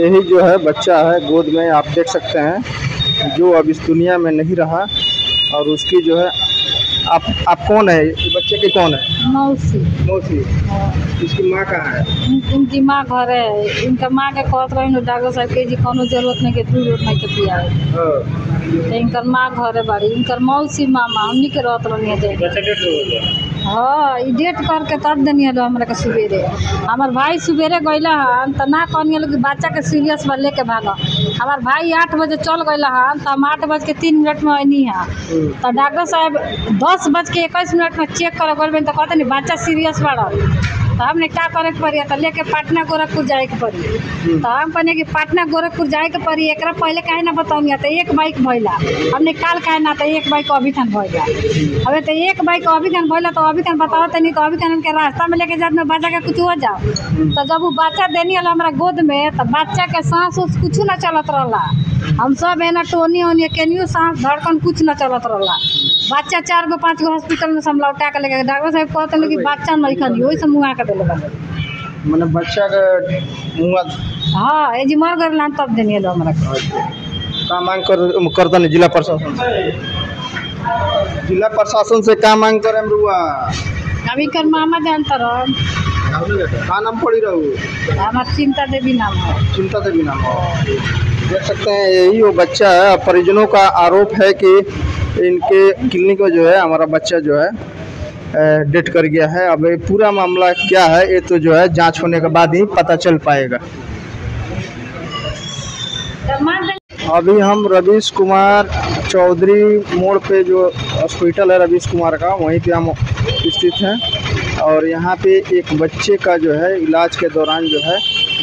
यही जो है बच्चा है गोद में आप देख सकते हैं जो अब इस दुनिया में नहीं रहा और उसकी जो है आप आप कौन है? ये बच्चे के कौन है? मौसी। मौसी। इसकी माँ कहाँ है? इन- इनकी माँ घर है। इनका माँ के कहत रही डॉक्टर साहब के जी कोनो ज़रूरत नहीं के दूर उर नहीं के पियावे हाँ। तो इनकर माँ घरे बाड़ी। इनकर मौसी मामा हमनी के रहत रहनी जाए हाँ डेट करके तब देनी हलो हमारे सवेरे हमार भाई सवेरे गैल हन तो ना कहनी हलो कि बच्चा के सीरियस बा, लेके भाग। हमार भाई आठ बजे चल गैल हन तो हम आठ बज के तीन मिनट में अनी है। तो डॉक्टर साहब दस बज के इक्कीस मिनट में चेक कर गए तो कहते नहीं बच्चा सीरियस बड़ा तो हमने क्या करे के पड़ी? तो लेके पटना गोरखपुर जाए के पड़ी तो हम कहने कि पटना गोरखपुर जाए के पड़ी एक पहले काहे ना बताऊँगी तो एक बाइक भैला हमने काल काहे ना तो एक बाइक अभी खान भैला अबे तो एक बाइक अभी खान भैला तो अभी खान बताओ तो नहीं तो अभी खान हमके रास्ता में लेके जात में बच्चा के कुछ हो जाओ तो जब वो बच्चा देनी हमारा गोद में तो बच्चा के सांस उस कुछ ना चलत रहला। हम सब है ना टोनी ओनी केनियो सांस धड़कन कुछ न चलत रहला। बच्चा चार गो पाँच गो हॉस्पिटल में हम लौटा के लेके डॉक्टर साहब कहते हैं कि बच्चा नहीं खाली वही से मुँगा के दिले मैंने बच्चा का मुँह हाँ ये जी मर गए लान तब देनी हलो हमरा का। मांग कर करता नहीं जिला प्रशासन से? जिला प्रशासन से का मांग करे रुआ अभी कर मामा जानता रहो का नाम पड़ी रहू? चिंता देवी नाम है चिंता भी नाम हो देख सकते हैं यही वो बच्चा है। परिजनों का आरोप है कि इनके क्लिनिक में जो है हमारा बच्चा जो है डेट कर गया है। अब ये पूरा मामला क्या है ये तो जो है जाँच होने के बाद ही पता चल पाएगा। अभी हम रवीश कुमार चौधरी मोड़ पे जो हॉस्पिटल है रवीश कुमार का वहीं पे हम स्थित हैं। और यहाँ पे एक बच्चे का जो है इलाज के दौरान जो है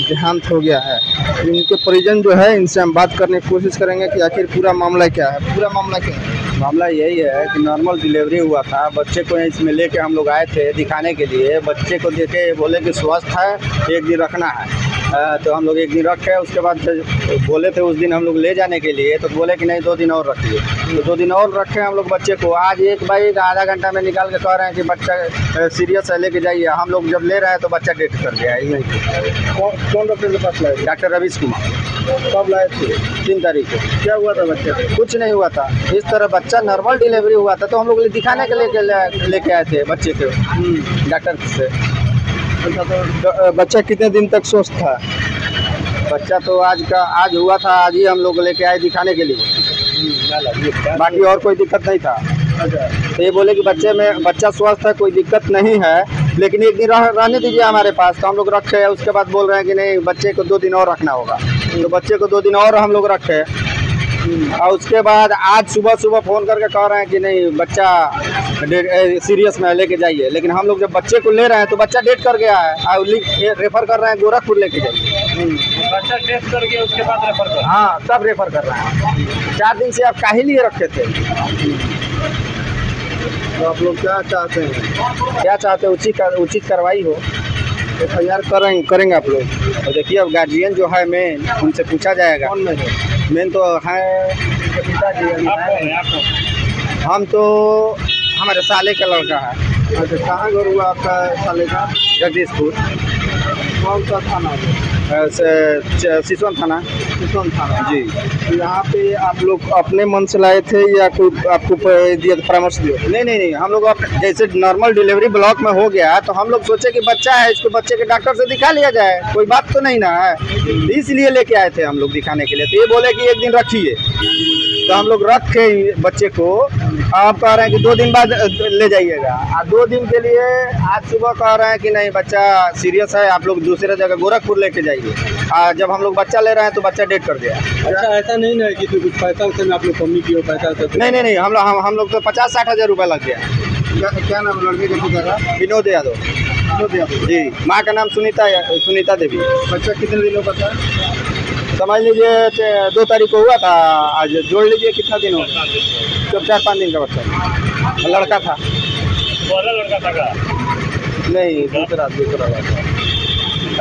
देहांत हो गया है। इनके परिजन जो है, इनसे हम बात करने की कोशिश करेंगे कि आखिर पूरा मामला क्या है। पूरा मामला क्या है? मामला यही है कि नॉर्मल डिलीवरी हुआ था। बच्चे को इसमें लेके हम लोग आए थे दिखाने के लिए। बच्चे को देखे, बोले कि स्वस्थ है, एक दिन रखना है। तो हम लोग एक दिन रखे उसके बाद बोले थे उस दिन हम लोग ले जाने के लिए तो बोले कि नहीं दो दिन और रखिए। तो दो दिन और रखे हम लोग बच्चे को। आज एक बाइक आधा घंटा में निकाल के कह रहे हैं कि बच्चा सीरियस है लेके जाइए। हम लोग जब ले रहे हैं तो बच्चा डेट कर गया है। यहीं कौन कौन डॉक्टर के पास लाए डॉक्टर रवीश कुमार। कब लाए थे? तीन तारीख को। क्या हुआ था बच्चे? को कुछ नहीं हुआ था। इस तरह बच्चा नॉर्मल डिलीवरी हुआ था तो हम लोग दिखाने के लेके ले- लेके आए थे बच्चे को। डॉक्टर से। तो बच्चा कितने दिन तक स्वस्थ था? बच्चा तो आज का आज हुआ था आज ही हम लोग लेके आए दिखाने के लिए। बाकी और कोई दिक्कत नहीं था। तो ये बोले कि बच्चे में बच्चा स्वस्थ है कोई दिक्कत नहीं है लेकिन एक दिन रह, रहने दीजिए हमारे पास तो हम लोग रखे उसके बाद बोल रहे हैं कि नहीं बच्चे को दो दिन और रखना होगा। तो बच्चे को दो दिन और हम लोग रखे। और उसके बाद आज सुबह सुबह फ़ोन करके कह रहे हैं कि नहीं बच्चा सीरियस में लेके जाइए। लेकिन हम लोग जब बच्चे को ले रहे हैं तो बच्चा डेट कर गया है। और रेफर कर रहे हैं गोरखपुर लेके जाइए। बच्चा टेस्ट करके उसके बाद रेफर कर हाँ। तब रेफर कर रहे हैं। चार दिन से आप काहे लिए रखे थे? तो आप लोग क्या चाहते हैं? क्या चाहते हैं? उचित उचित कार्रवाई हो। एफ़ आई आर करेंगे करेंगे आप लोग। और देखिए अब गार्जियन जो है मेन उनसे पूछा जाएगा। कौन मेन तो पिताजी है? हम तो हमारे साले का लड़का है। अच्छा कहाँ घर हुआ आपका साले का? जगदीशपुर। कौन सा थाना है? सिसवन थाना। किशन थाना। जी। तो यहाँ पे आप लोग अपने मन से लाए थे या कोई आपको दिया परामर्श दिया? नहीं नहीं नहीं हम लोग जैसे नॉर्मल डिलीवरी ब्लॉक में हो गया तो हम लोग सोचे कि बच्चा है इसको बच्चे के डॉक्टर से दिखा लिया जाए। कोई बात तो नहीं ना। है इसलिए लेके आए थे हम लोग दिखाने के लिए। तो ये बोले कि एक दिन रखिए। तो हम लोग रख के बच्चे को आप कह रहे हैं कि दो दिन बाद ले जाइएगा। और दो दिन के लिए आज सुबह कह रहे हैं कि नहीं बच्चा सीरियस है आप लोग दूसरे जगह गोरखपुर लेके जाइए। और जब हम लोग बच्चा ले रहे हैं तो बच्चा डेट कर दिया। अच्छा ऐसा नहीं ना कि कुछ पैसा में आप लोग कमी की हो पैसा वैसा नहीं नहीं नहीं हम लोग हम, हम लोग तो पचास साठ हज़ार रुपये लग गया। क्या, क्या नाम लड़के के विनोद यादव। विनोद यादव। जी माँ का नाम सुनीता सुनीता देवी। बच्चा कितने दिनों का था? समझ लीजिए दो तारीख को हुआ था आज जोड़ लीजिए कितना दिन हो तो चार पाँच दिन का बच्चा। लड़का था। लड़का था नहीं दूसरा दूसरा लड़का।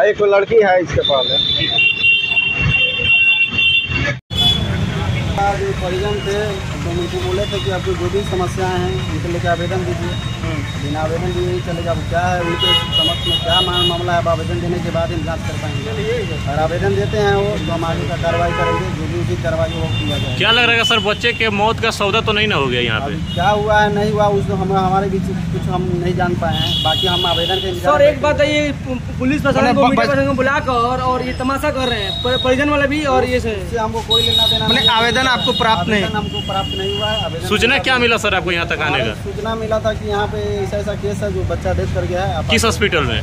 एक लड़की है इसके पास? जो परिजन थे तो हम उनको बोले थे कि आपको जो भी समस्याएँ हैं उनके लेके आवेदन दीजिए। बिना आवेदन दिए ही चलेगा। अब क्या है उनके समक्ष में क्या मामला है? अब आवेदन देने के बाद हम जाँच कर पाएँगे। और आवेदन देते हैं वो तो हम आगे का कार्रवाई करेंगे जो भी उचित कार्रवाई वो किया जाए क्या लग रहा है सर बच्चे के मौत का सौदा तो नहीं ना हो गया यहाँ पे? क्या हुआ है नहीं हुआ उसको हम हमारे बीच कुछ हम नहीं जान पाए हैं। बाकी हम आवेदन के सर एक बात है ये पुलिस प्रशासन को प्रशासन को बुलाकर और ये तमाशा कर रहे हैं। परिजन वाले भी और ये हमको कोई लेना देना। आवेदन आपको प्राप्त नहीं। हमको प्राप्त नहीं हुआ है सूचना क्या मिला सर आपको यहाँ तक आने का? सूचना मिला था कि यहाँ पे ऐसा ऐसा केस है जो बच्चा डेथ कर गया है। आप किस हॉस्पिटल में?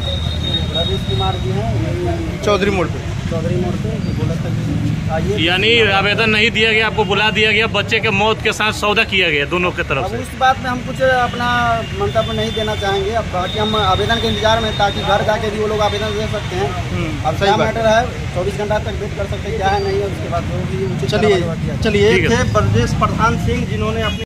रवीश कुमार जी हैं चौधरी मोड़ पे। चौधरी मोड़ पे बोला था कि आइए यानी आवेदन नहीं दिया गया आपको बुला दिया गया बच्चे के मौत के साथ सौदा किया गया दोनों के तरफ़ अब से। उस बात में हम कुछ अपना मंतव्य नहीं देना चाहेंगे। अब बाकी हम आवेदन के इंतज़ार में ताकि घर जाके भी वो लोग आवेदन दे सकते हैं। अब सही क्या मैटर है चौबीस घंटा तक वेट कर सकते हैं क्या है नहीं है उसके बाद जो भी चलिए। चलिए थे ब्रजेश प्रधान सिंह जिन्होंने अपनी